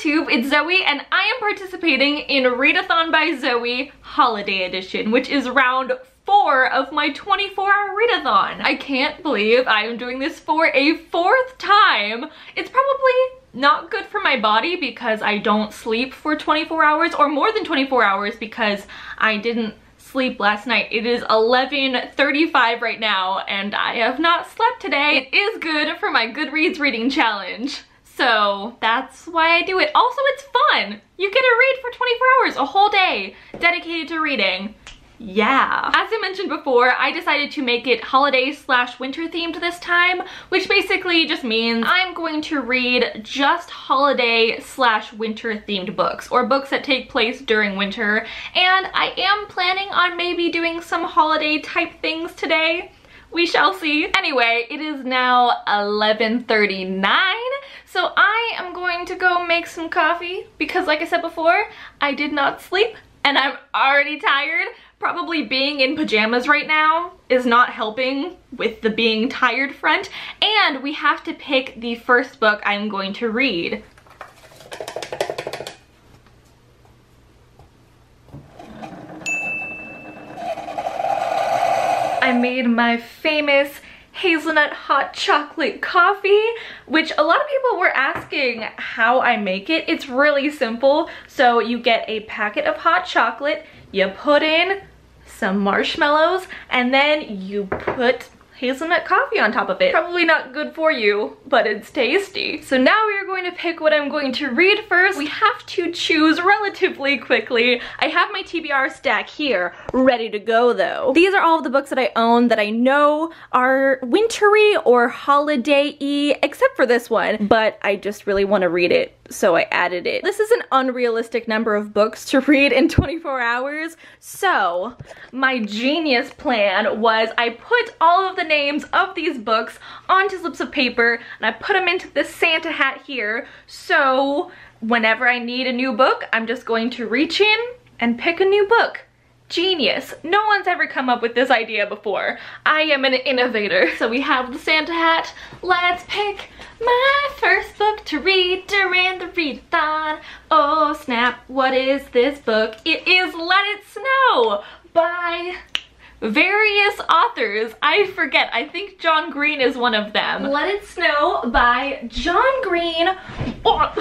YouTube, it's Zoe and I am participating in Readathon by Zoe Holiday Edition, which is round four of my 24 hour readathon. I can't believe I am doing this for a fourth time. It's probably not good for my body because I don't sleep for 24 hours or more than 24 hours because I didn't sleep last night. It is 11.35 right now and I have not slept today. It is good for my Goodreads reading challenge. So that's why I do it. Also, it's fun. You get to read for 24 hours, a whole day dedicated to reading. Yeah. As I mentioned before, I decided to make it holiday slash winter themed this time, which basically just means I'm going to read just holiday slash winter themed books, or books that take place during winter, and I am planning on maybe doing some holiday type things today we shall see. Anyway, it is now 11.39, so I am going to go make some coffee because like I said before, I did not sleep and I'm already tired. Probably being in pajamas right now is not helping with the being tired front. And we have to pick the first book I'm going to read. I made my famous hazelnut hot chocolate coffee, which a lot of people were asking how I make it. It's really simple. So you get a packet of hot chocolate, you put in some marshmallows, and then you put hazelnut coffee on top of it. Probably not good for you, but it's tasty. So now we are going to pick what I'm going to read first. We have to choose relatively quickly. I have my TBR stack here, ready to go though. These are all of the books that I own that I know are wintry or holiday-y, except for this one, but I just really want to read it so I added it. This is an unrealistic number of books to read in 24 hours, so my genius plan was I put all of the names of these books onto slips of paper and I put them into this Santa hat here, so whenever I need a new book, I'm just going to reach in and pick a new book. Genius. No one's ever come up with this idea before. I am an innovator. So we have the Santa hat. Let's pick my first book to read during the readathon. Oh snap, what is this book? It is Let It Snow by various authors. I forget, I think John Green is one of them. Let It Snow by John Green. Oh,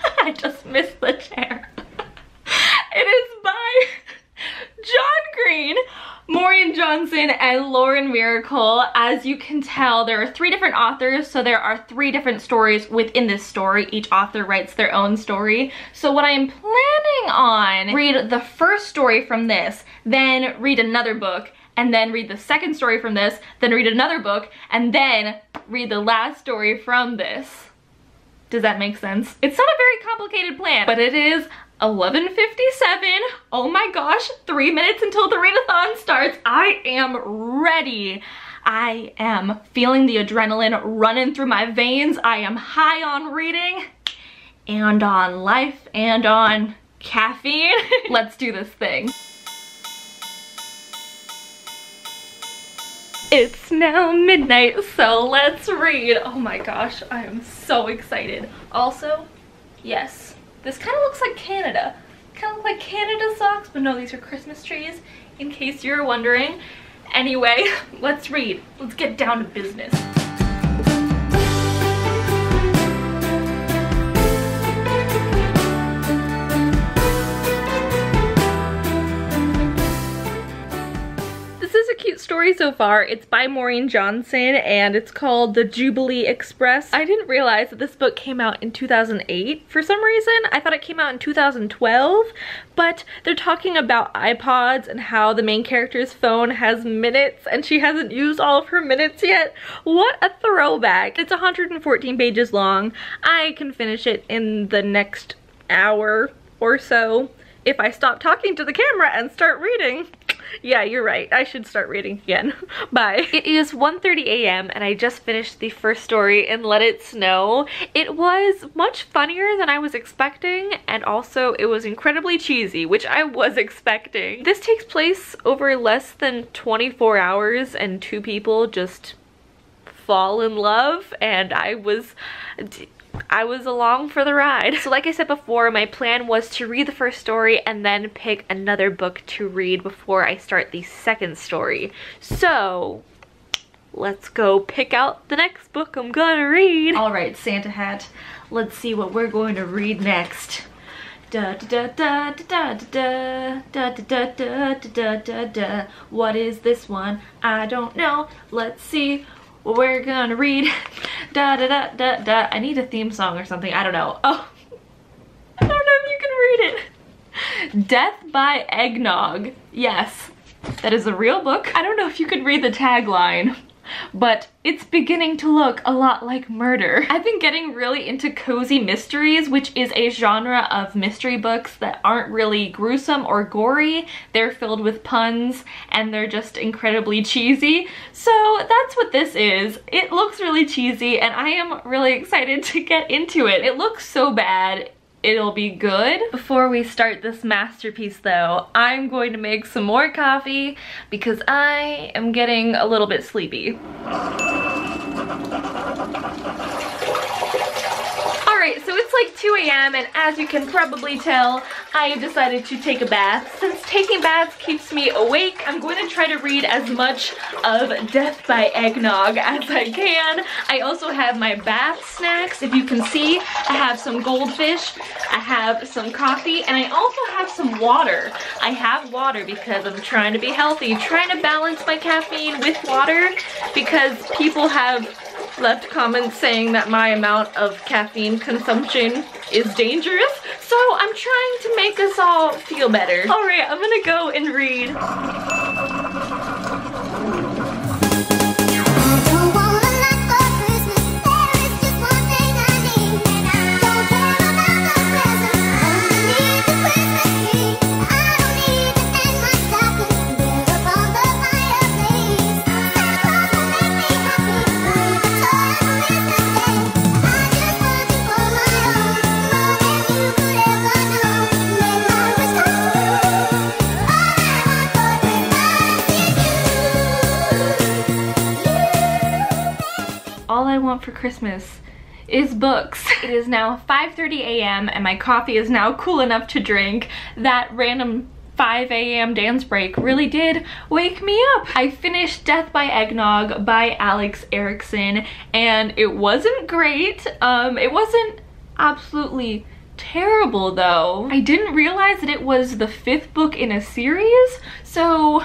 I just missed the chair. it is by John Green, Maureen Johnson, and Lauren Myracle. As you can tell, there are three different authors, so there are three different stories within this story. Each author writes their own story. So what I am planning on, read the first story from this, then read another book, and then read the second story from this, then read another book, and then read the last story from this. Does that make sense? It's not a very complicated plan, but it is 11.57. Oh my gosh, three minutes until the readathon starts. I am ready. I am feeling the adrenaline running through my veins. I am high on reading and on life and on caffeine. Let's do this thing. It's now midnight, so let's read. Oh my gosh, I am so excited. Also, yes, this kind of looks like Canada. Kind of look like Canada socks, but no, these are Christmas trees, in case you're wondering. Anyway, let's read. Let's get down to business. Story so far. It's by Maureen Johnson and it's called The Jubilee Express. I didn't realize that this book came out in 2008 for some reason. I thought it came out in 2012, but they're talking about iPods and how the main character's phone has minutes and she hasn't used all of her minutes yet. What a throwback. It's 114 pages long. I can finish it in the next hour or so if I stop talking to the camera and start reading. Yeah, you're right. I should start reading again. Bye. It is 1.30 a.m. and I just finished the first story in Let It Snow. It was much funnier than I was expecting and also it was incredibly cheesy, which I was expecting. This takes place over less than 24 hours and two people just fall in love and I was I was along for the ride. So like I said before, my plan was to read the first story and then pick another book to read before I start the second story. So let's go pick out the next book I'm gonna read. All right, Santa hat, let's see what we're going to read next. What is this one? I don't know. Let's see we're gonna read. Da da da da da. I need a theme song or something. I don't know. Oh, I don't know if you can read it. Death by Eggnog. Yes, that is a real book. I don't know if you could read the tagline but it's beginning to look a lot like murder. I've been getting really into cozy mysteries, which is a genre of mystery books that aren't really gruesome or gory. They're filled with puns and they're just incredibly cheesy. So that's what this is. It looks really cheesy and I am really excited to get into it. It looks so bad it'll be good. Before we start this masterpiece though, I'm going to make some more coffee because I am getting a little bit sleepy. Alright, so it's like 2 a.m. and as you can probably tell, I decided to take a bath. Since taking baths keeps me awake, I'm going to try to read as much of Death by Eggnog as I can. I also have my bath snacks. If you can see, I have some goldfish, I have some coffee, and I also have some water. I have water because I'm trying to be healthy, trying to balance my caffeine with water because people have left comments saying that my amount of caffeine consumption is dangerous. So I'm trying to make us all feel better. All right, I'm gonna go and read. For Christmas is books. It is now 5.30 a.m. and my coffee is now cool enough to drink. That random 5 a.m. dance break really did wake me up. I finished Death by Eggnog by Alex Erickson and it wasn't great. Um, it wasn't absolutely terrible though. I didn't realize that it was the fifth book in a series, so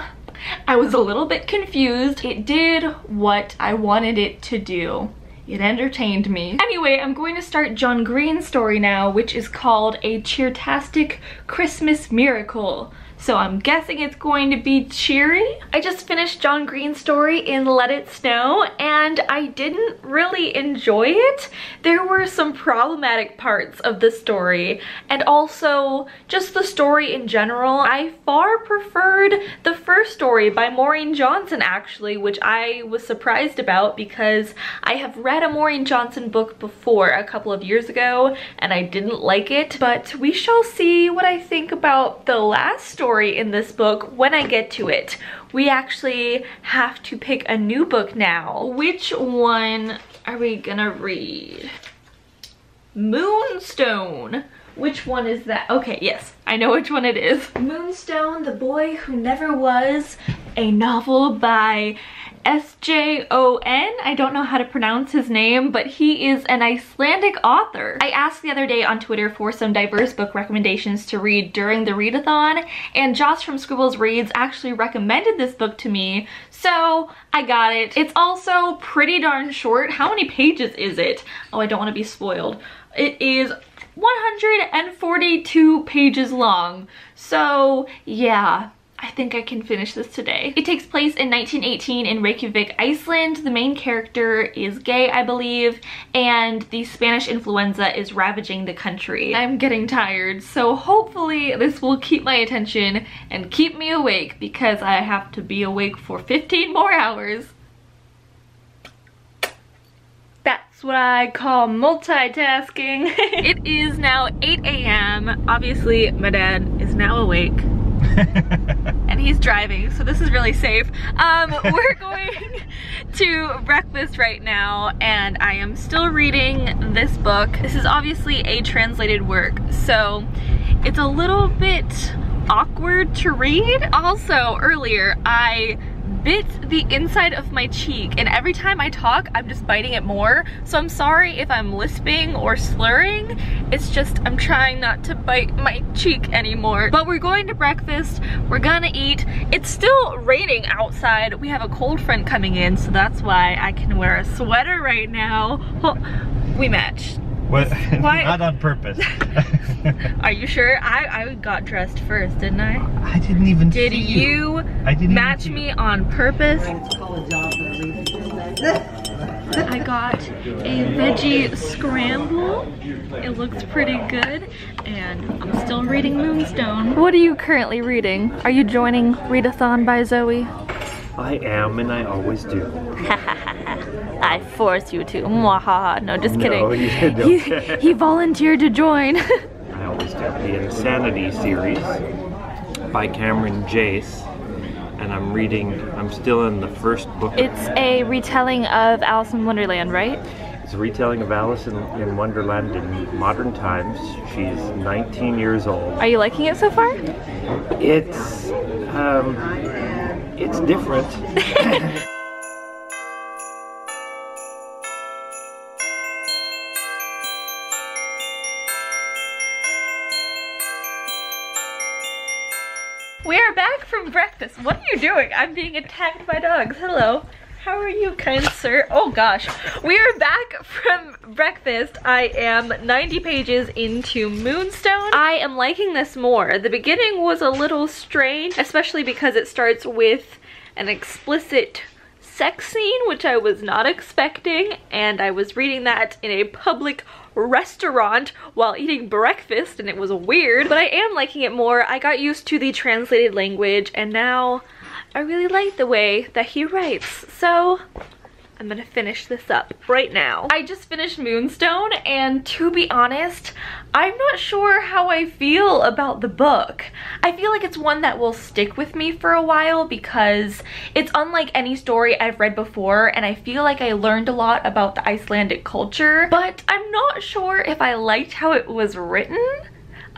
I was a little bit confused. It did what I wanted it to do. It entertained me. Anyway, I'm going to start John Green's story now, which is called A Cheertastic Christmas Miracle so I'm guessing it's going to be cheery. I just finished John Green's story in Let It Snow and I didn't really enjoy it. There were some problematic parts of the story and also just the story in general. I far preferred the first story by Maureen Johnson actually, which I was surprised about because I have read a Maureen Johnson book before a couple of years ago and I didn't like it, but we shall see what I think about the last story story in this book when I get to it. We actually have to pick a new book now. Which one are we gonna read? Moonstone. Which one is that? Okay, yes, I know which one it is. Moonstone, The Boy Who Never Was, a novel by S-J-O-N. I don't know how to pronounce his name, but he is an Icelandic author. I asked the other day on Twitter for some diverse book recommendations to read during the readathon, and Joss from Scribbles Reads actually recommended this book to me, so I got it. It's also pretty darn short. How many pages is it? Oh, I don't want to be spoiled. It is 142 pages long. So yeah, I think I can finish this today. It takes place in 1918 in Reykjavik, Iceland. The main character is gay, I believe, and the Spanish influenza is ravaging the country. I'm getting tired, so hopefully this will keep my attention and keep me awake because I have to be awake for 15 more hours. That's what I call multitasking. it is now 8 a.m. Obviously, my dad is now awake and he's driving, so this is really safe. Um, we're going to breakfast right now, and I am still reading this book. This is obviously a translated work, so it's a little bit awkward to read. Also, earlier, I bit the inside of my cheek and every time I talk I'm just biting it more. So I'm sorry if I'm lisping or slurring. It's just I'm trying not to bite my cheek anymore. But we're going to breakfast. We're gonna eat. It's still raining outside. We have a cold front coming in so that's why I can wear a sweater right now. Well, we match what? Why? Not on purpose. Are you sure? I, I got dressed first, didn't I? I didn't even Did you. you I didn't match me on purpose? I got a veggie scramble. It looks pretty good. And I'm still reading Moonstone. What are you currently reading? Are you joining Readathon by Zoe? I am and I always do. I force you to. Mwahaha. No, just kidding. No, you don't. He, he volunteered to join. I always do. The Insanity series by Cameron Jace. And I'm reading, I'm still in the first book. It's a retelling of Alice in Wonderland, right? It's a retelling of Alice in, in Wonderland in modern times. She's 19 years old. Are you liking it so far? It's, um, it's different. are back from breakfast. What are you doing? I'm being attacked by dogs. Hello. How are you, kind sir? Oh gosh. We are back from breakfast. I am 90 pages into Moonstone. I am liking this more. The beginning was a little strange, especially because it starts with an explicit sex scene, which I was not expecting, and I was reading that in a public restaurant while eating breakfast and it was weird, but I am liking it more. I got used to the translated language and now I really like the way that he writes. So I'm gonna finish this up right now. I just finished Moonstone and to be honest, I'm not sure how I feel about the book. I feel like it's one that will stick with me for a while because it's unlike any story I've read before and I feel like I learned a lot about the Icelandic culture, but I'm not sure if I liked how it was written.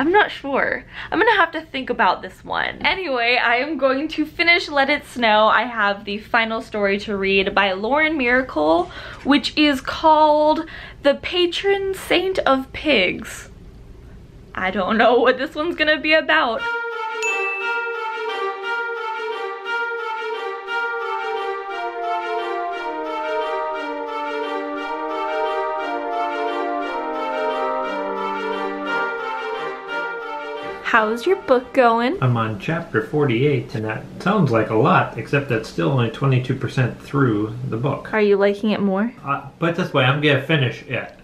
I'm not sure. I'm gonna have to think about this one. Anyway, I am going to finish Let It Snow. I have the final story to read by Lauren Myracle, which is called The Patron Saint of Pigs. I don't know what this one's gonna be about. How's your book going? I'm on chapter 48, and that sounds like a lot, except that's still only 22% through the book. Are you liking it more? Uh, but this way, I'm gonna finish it.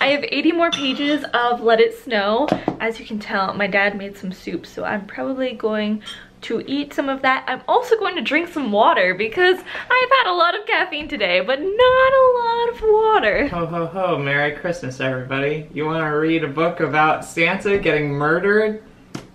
I have 80 more pages of Let It Snow. As you can tell, my dad made some soup, so I'm probably going to eat some of that. I'm also going to drink some water because I've had a lot of caffeine today, but not a lot of water. Ho ho ho, Merry Christmas everybody. You wanna read a book about Santa getting murdered?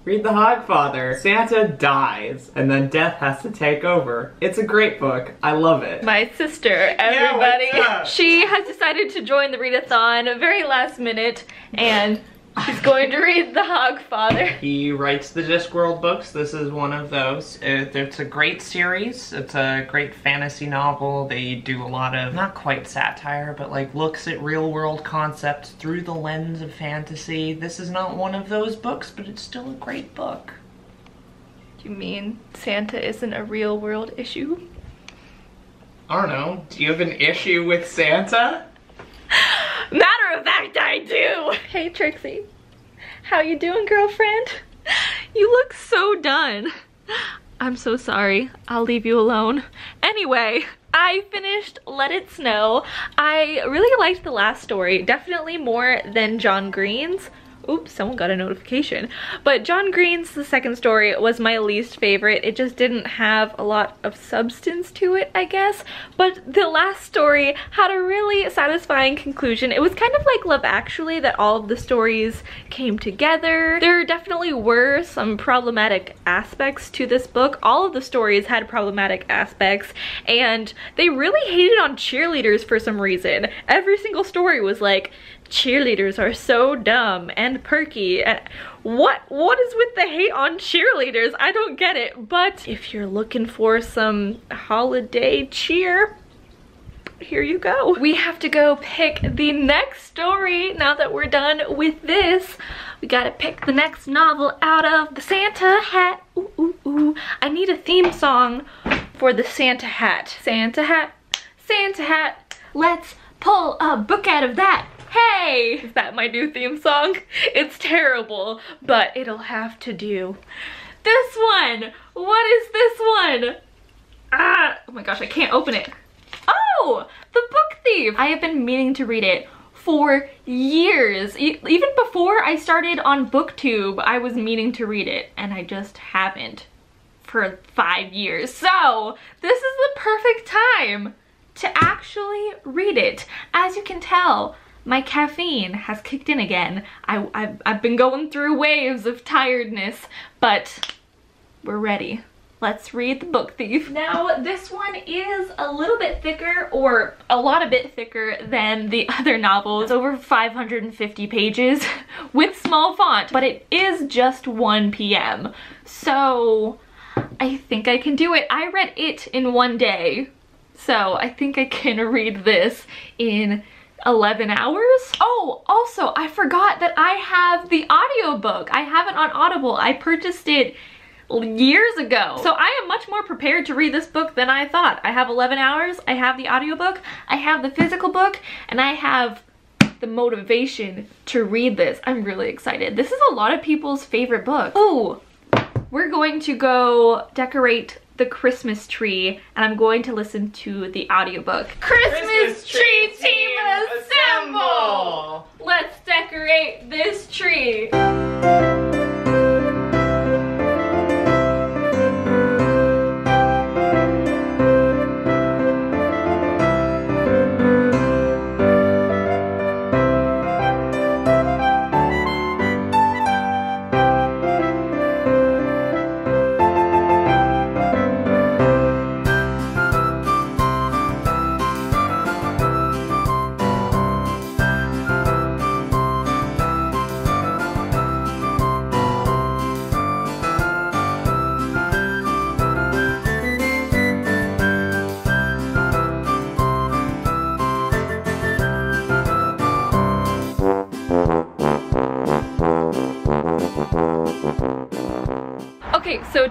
Read The Hogfather. Santa dies, and then death has to take over. It's a great book. I love it. My sister, everybody, Yeah, she has decided to join the readathon very last minute, and she's going to read The Hogfather. He writes the Discworld books. This is one of those. It, it's a great series. It's a great fantasy novel. They do a lot of, not quite satire, but like looks at real world concepts through the lens of fantasy. This is not one of those books, but it's still a great book. You mean Santa isn't a real world issue? I don't know. Do you have an issue with Santa? Matter of fact, I do. Hey, Trixie. How you doing, girlfriend? You look so done. I'm so sorry. I'll leave you alone. Anyway, I finished Let It Snow. I really liked the last story, definitely more than John Green's, Oops, someone got a notification. But John Green's The Second Story was my least favorite. It just didn't have a lot of substance to it, I guess. But the last story had a really satisfying conclusion. It was kind of like Love Actually that all of the stories came together. There definitely were some problematic aspects to this book. All of the stories had problematic aspects and they really hated on cheerleaders for some reason. Every single story was like, cheerleaders are so dumb and perky. What what is with the hate on cheerleaders? I don't get it. But if you're looking for some holiday cheer, here you go. We have to go pick the next story now that we're done with this. We gotta pick the next novel out of the Santa hat. Ooh, ooh, ooh. I need a theme song for the Santa hat. Santa hat, Santa hat, let's pull a book out of that. Hey! Is that my new theme song? It's terrible, but it'll have to do. This one! What is this one? Ah! Oh my gosh, I can't open it. Oh! The Book Thief! I have been meaning to read it for years. E even before I started on BookTube, I was meaning to read it, and I just haven't for five years. So, this is the perfect time to actually read it. As you can tell, my caffeine has kicked in again. I, I've, I've been going through waves of tiredness, but we're ready. Let's read The Book Thief. Now, this one is a little bit thicker, or a lot a bit thicker than the other novels. over 550 pages with small font, but it is just 1 p.m. So, I think I can do it. I read it in one day, so I think I can read this in 11 hours. Oh, also, I forgot that I have the audiobook. I have it on Audible. I purchased it years ago. So I am much more prepared to read this book than I thought. I have 11 hours, I have the audiobook, I have the physical book, and I have the motivation to read this. I'm really excited. This is a lot of people's favorite book. Oh, we're going to go decorate the Christmas tree and I'm going to listen to the audiobook. Christmas, Christmas tree team assemble! Let's decorate this tree.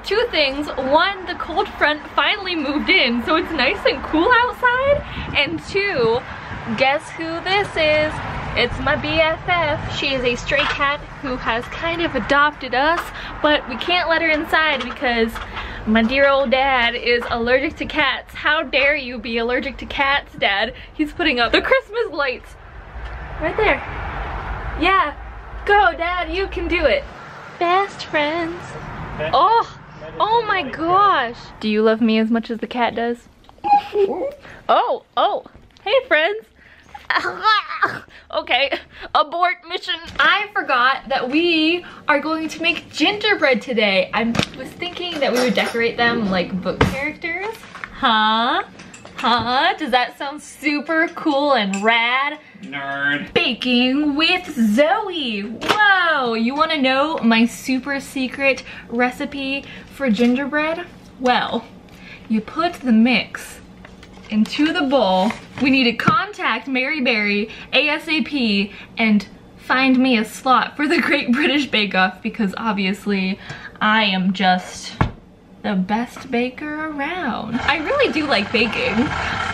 Two things. One, the cold front finally moved in, so it's nice and cool outside. And two, guess who this is? It's my BFF. She is a stray cat who has kind of adopted us, but we can't let her inside because my dear old dad is allergic to cats. How dare you be allergic to cats, dad? He's putting up the Christmas lights. Right there. Yeah, go dad, you can do it. Best friends. Oh, oh my gosh. Do you love me as much as the cat does? oh, oh, hey friends. okay, abort mission. I forgot that we are going to make gingerbread today. I was thinking that we would decorate them like book characters. Huh? Huh? Does that sound super cool and rad? Nerd. Baking with Zoe. Whoa, you wanna know my super secret recipe for gingerbread? Well, you put the mix into the bowl. We need to contact Mary Berry ASAP and find me a slot for the Great British Bake Off because obviously I am just the best baker around. I really do like baking.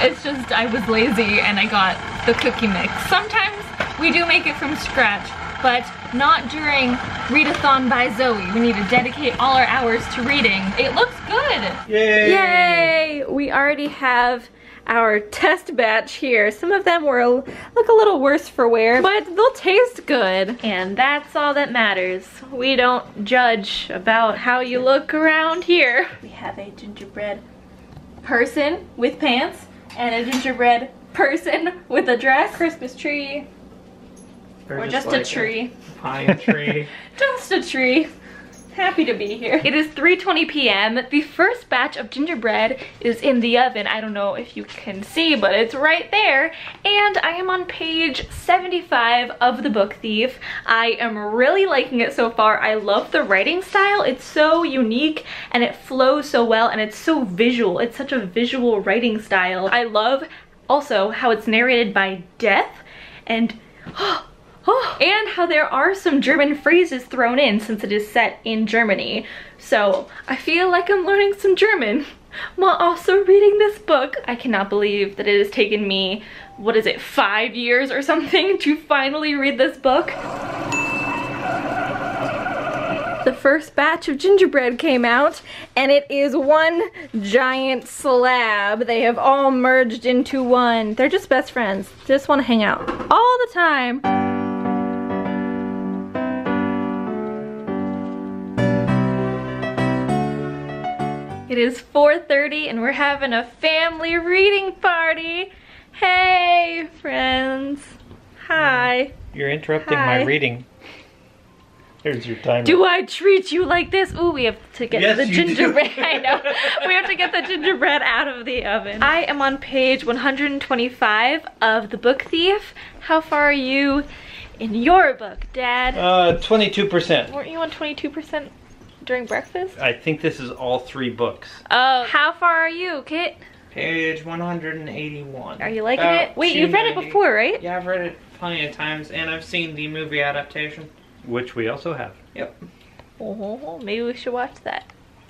It's just I was lazy and I got the cookie mix. Sometimes we do make it from scratch, but not during Readathon by Zoe. We need to dedicate all our hours to reading. It looks good. Yay! Yay! We already have our test batch here. Some of them were look a little worse for wear, but they'll taste good. And that's all that matters. We don't judge about how you look around here. We have a gingerbread person with pants and a gingerbread person with a dress. Christmas tree. Or, just, like a tree. A pine tree. just a tree happy to be here. It is 3.20 p.m. The first batch of gingerbread is in the oven. I don't know if you can see, but it's right there. And I am on page 75 of The Book Thief. I am really liking it so far. I love the writing style. It's so unique and it flows so well and it's so visual. It's such a visual writing style. I love also how it's narrated by Death and oh, and how there are some German phrases thrown in since it is set in Germany. So I feel like I'm learning some German while also reading this book. I cannot believe that it has taken me, what is it, five years or something to finally read this book. The first batch of gingerbread came out and it is one giant slab. They have all merged into one. They're just best friends. Just want to hang out all the time. It is 4.30 and we're having a family reading party. Hey, friends. Hi. You're interrupting Hi. my reading. Here's your timer. Do I treat you like this? Ooh, we have to get Yes, the gingerbread. I know. We have to get the gingerbread out of the oven. I am on page 125 of The Book Thief. How far are you in your book, Dad? Uh, 22%. Weren't you on 22% during breakfast? I think this is all three books. Oh, how far are you, Kit? Page 181. Are you liking About it? Wait, you've read it before, right? Yeah, I've read it plenty of times, and I've seen the movie adaptation. Which we also have. Yep. Oh, maybe we should watch that.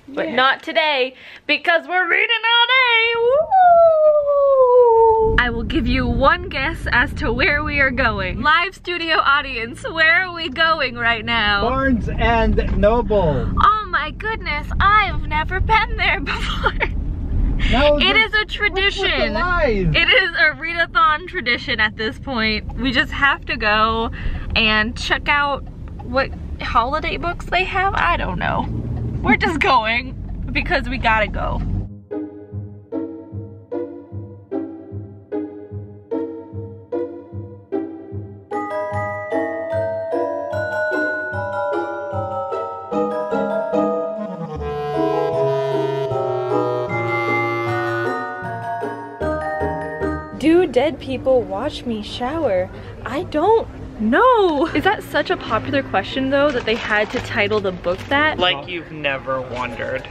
But Yeah. not today, because we're reading all day. Woo! I will give you one guess as to where we are going. Live studio audience, where are we going right now? Barnes and Noble. Oh my goodness, I've never been there before. No, It is a tradition. It is a readathon tradition at this point. We just have to go and check out what holiday books they have. I don't know. We're just going because we gotta go. Dead people watch me shower? I don't know. Is that such a popular question though that they had to title the book that? Like you've never wondered.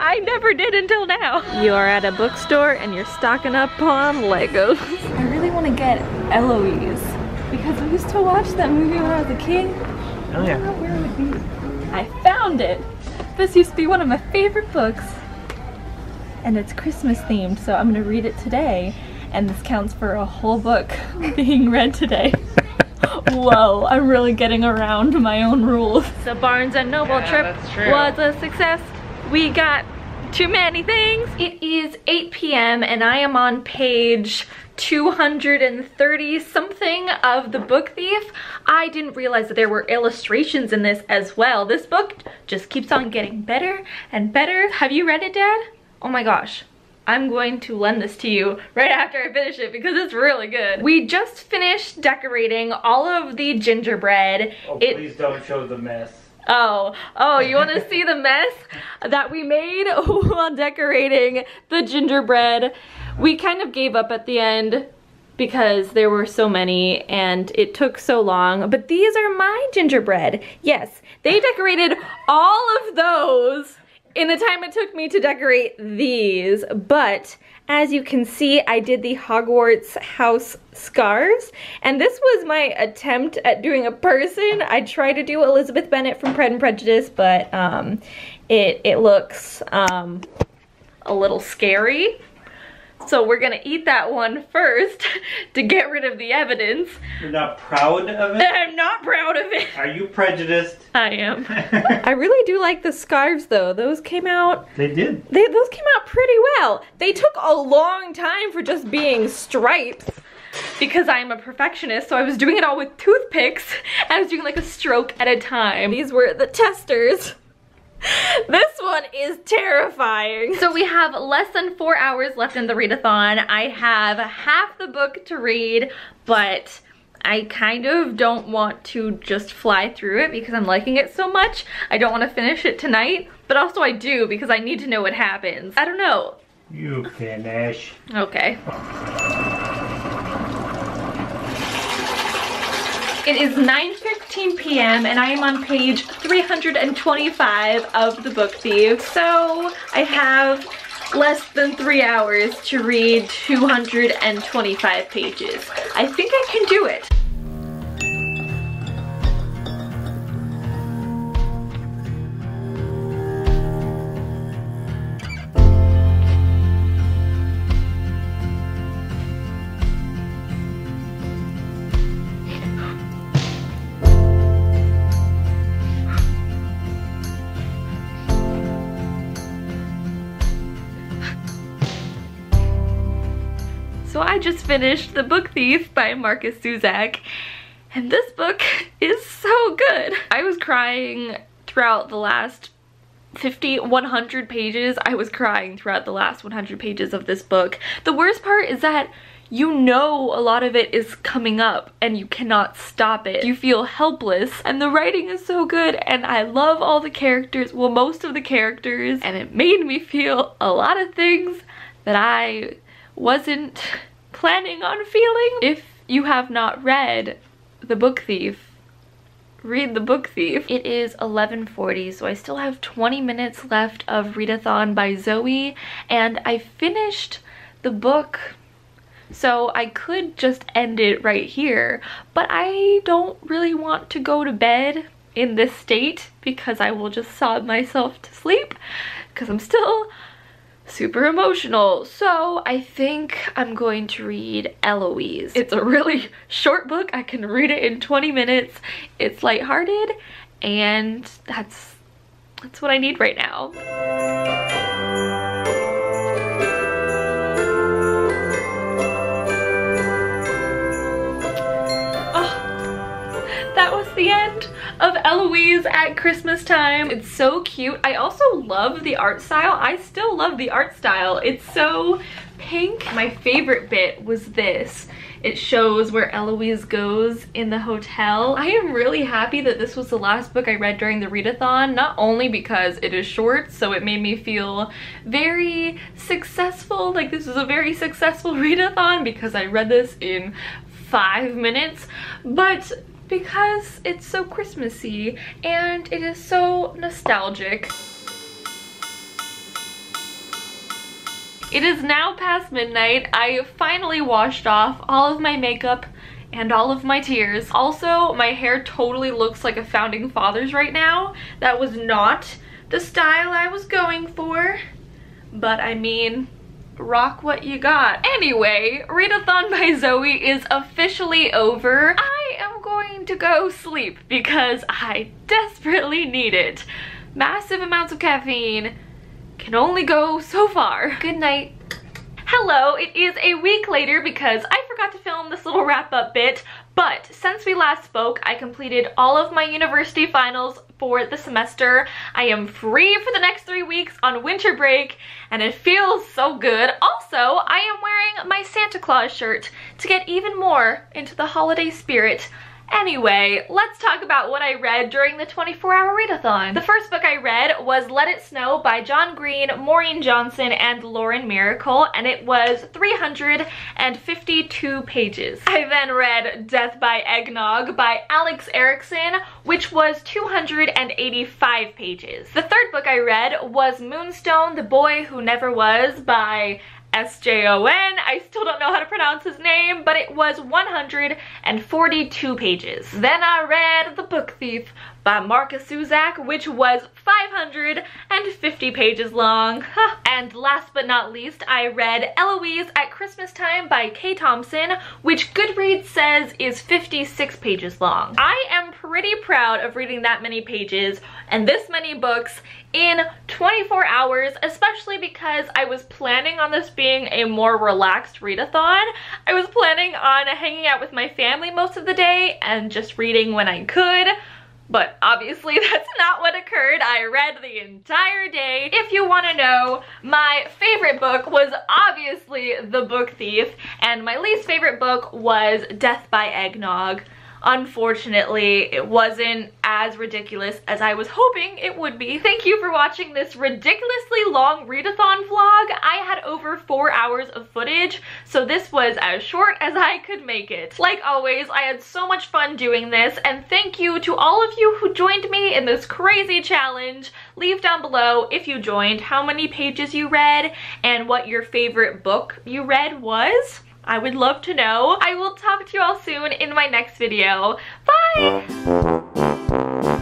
I never did until now. You are at a bookstore and you're stocking up on Legos. I really want to get Eloise because we used to watch that movie when I was a kid. Oh I don't know where it would be. I found it. This used to be one of my favorite books. And it's Christmas themed, so I'm gonna read it today. And this counts for a whole book being read today. Whoa, I'm really getting around my own rules. The Barnes and Noble Yeah, trip was a success. We got too many things. It is 8 p.m. and I am on page 230 something of The Book Thief. I didn't realize that there were illustrations in this as well. This book just keeps on getting better and better. Have you read it, Dad? Oh my gosh. I'm going to lend this to you right after I finish it because it's really good. We just finished decorating all of the gingerbread. Oh, It- please don't show the mess. Oh, oh, you want to see the mess that we made while decorating the gingerbread? We kind of gave up at the end because there were so many and it took so long, but these are my gingerbread. Yes, they decorated all of those in the time it took me to decorate these, but as you can see, I did the Hogwarts house scarves, and this was my attempt at doing a person. I tried to do Elizabeth Bennet from Pride and Prejudice, but um, it, it looks um, a little scary. So we're gonna eat that one first to get rid of the evidence. You're not proud of it? I'm not proud of it. Are you prejudiced? I am. I really do like the scarves though. Those came out, they did. they, those came out pretty well. They took a long time for just being stripes because I'm a perfectionist, so I was doing it all with toothpicks. I was doing like a stroke at a time. These were the testers. This one is terrifying. So we have less than four hours left in the readathon. I have half the book to read, but I kind of don't want to just fly through it because I'm liking it so much. I don't want to finish it tonight, but also I do because I need to know what happens. I don't know. You finish. Okay. It is 9.15 p.m. and I am on page 325 of The Book Thief. So I have less than three hours to read 225 pages. I think I can do it. Just finished The Book Thief by Markus Zusak. And this book is so good. I was crying throughout the last 50, 100 pages. I was crying throughout the last 100 pages of this book. The worst part is that you know a lot of it is coming up and you cannot stop it. You feel helpless and the writing is so good and I love all the characters, well most of the characters, and it made me feel a lot of things that I wasn't planning on feeling. If you have not read The Book Thief, read The Book Thief. It is 11.40, so I still have 20 minutes left of Readathon by Zoe, and I finished the book so I could just end it right here, but I don't really want to go to bed in this state because I will just sob myself to sleep because I'm still super emotional. So I think I'm going to read Eloise. It's a really short book. I can read it in 20 minutes. It's lighthearted and that's that's what I need right now. Oh, that was the end of Eloise at Christmas time. It's so cute. I also love the art style. I still love the art style. It's so pink. My favorite bit was this. It shows where Eloise goes in the hotel. I am really happy that this was the last book I read during the readathon, not only because it is short, so it made me feel very successful, like this was a very successful readathon because I read this in five minutes, but because it's so Christmassy and it is so nostalgic. It is now past midnight. I finally washed off all of my makeup and all of my tears. Also, my hair totally looks like a founding fathers right now. That was not the style I was going for. But I mean, rock what you got. Anyway, Readathon by Zoe is officially over. I going to go sleep because I desperately need it. Massive amounts of caffeine can only go so far. Good night. Hello, it is a week later because I forgot to film this little wrap up bit, but since we last spoke, I completed all of my university finals for the semester. I am free for the next three weeks on winter break and it feels so good. Also, I am wearing my Santa Claus shirt to get even more into the holiday spirit. Anyway, let's talk about what I read during the 24-hour readathon. The first book I read was Let It Snow by John Green, Maureen Johnson, and Lauren Myracle, and it was 352 pages. I then read Death by Eggnog by Alex Erickson, which was 285 pages. The third book I read was Moonstone, The Boy Who Never Was by S-J-O-N. I still don't know how to pronounce his name, but it was 142 pages. Then I read The Book Thief by Markus Zusak, which was 550 pages long. and last but not least, I read Eloise at Christmas Time by Kay Thompson, which Goodreads says is 56 pages long. I am pretty proud of reading that many pages and this many books in 24 hours, especially because I was planning on this being a more relaxed readathon. I was planning on hanging out with my family most of the day and just reading when I could, but obviously that's not what occurred. I read the entire day. If you want to know, my favorite book was obviously The Book Thief, and my least favorite book was Death by Eggnog. Unfortunately, it wasn't as ridiculous as I was hoping it would be. Thank you for watching this ridiculously long readathon vlog. I had over four hours of footage, so this was as short as I could make it. Like always, I had so much fun doing this, and thank you to all of you who joined me in this crazy challenge. Leave down below if you joined how many pages you read and what your favorite book you read was. I would love to know. I will talk to you all soon in my next video. Bye!